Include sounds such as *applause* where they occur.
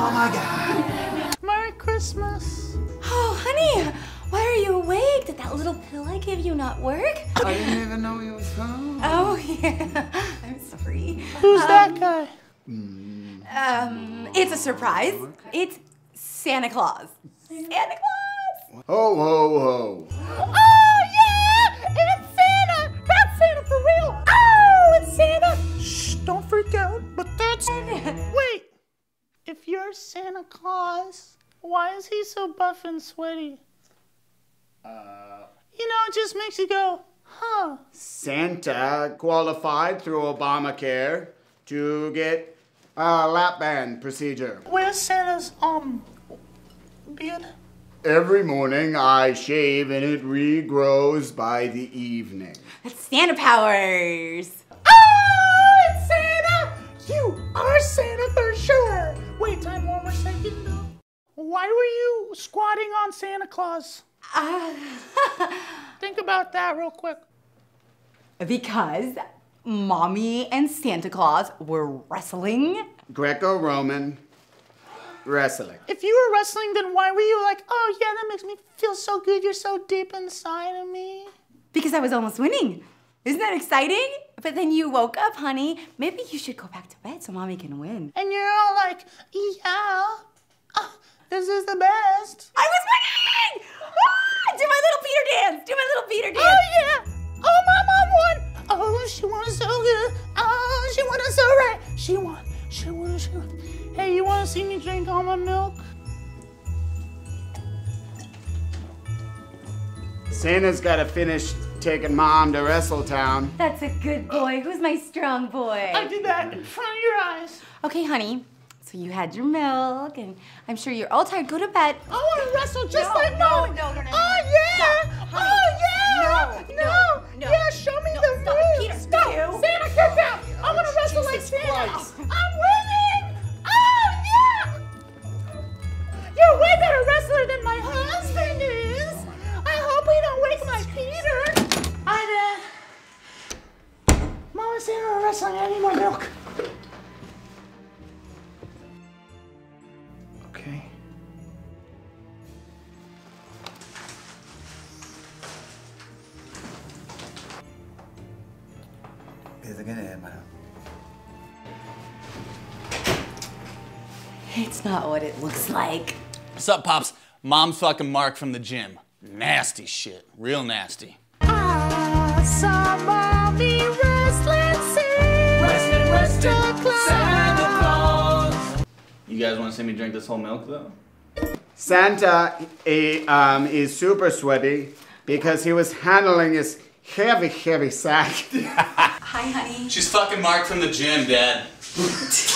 Oh my god. Merry Christmas. Oh, honey, why are you awake? Did that little pill I gave you not work? I didn't even know you was home. Oh, yeah. *laughs* I'm sorry. Who's that guy? Um, it's a surprise. It's Santa Claus. Santa Claus! Ho, ho, ho. Oh, If you're Santa Claus, why is he so buff and sweaty? Uh, You know, it just makes you go, huh? Santa qualified through Obamacare to get a lap band procedure. Where's Santa's, um, beard? Every morning I shave and it regrows by the evening. That's Santa powers. Oh, it's Santa! You are Santa for sure! Wait, time one more second. Why were you squatting on Santa Claus? Uh, *laughs* Think about that real quick. because Mommy and Santa Claus were wrestling. Greco Roman wrestling. If you were wrestling, then why were you like, oh yeah, that makes me feel so good, you're so deep inside of me? Because I was almost winning. Isn't that exciting? But then you woke up, honey. Maybe you should go back to bed so mommy can win. And you're all like, yeah, ah, this is the best. I was winning! Ah, do my little Peter dance! Do my little Peter dance! Oh yeah! Oh my mom won! Oh, she won so good. Oh, she won so right. She won. She won. She won. Hey, you want to see me drink all my milk? Santa's gotta finish taking mom to Wrestletown. That's a good boy. Who's my strong boy? I did that in front of your eyes. Okay, honey. So you had your milk, and I'm sure you're all tired. Go to bed. I want to wrestle just No, like no, mom. And Santa are wrestling. I need more milk. Okay. It's not what it looks like. What's up, Pops? Mom's fucking Mark from the gym. Nasty shit. Real nasty. I guys want to see me drink this whole milk, though? Santa eh, um, is super sweaty because he was handling his heavy, heavy sack. *laughs* Hi, honey. She's fucking Mark from the gym, Dad. *laughs*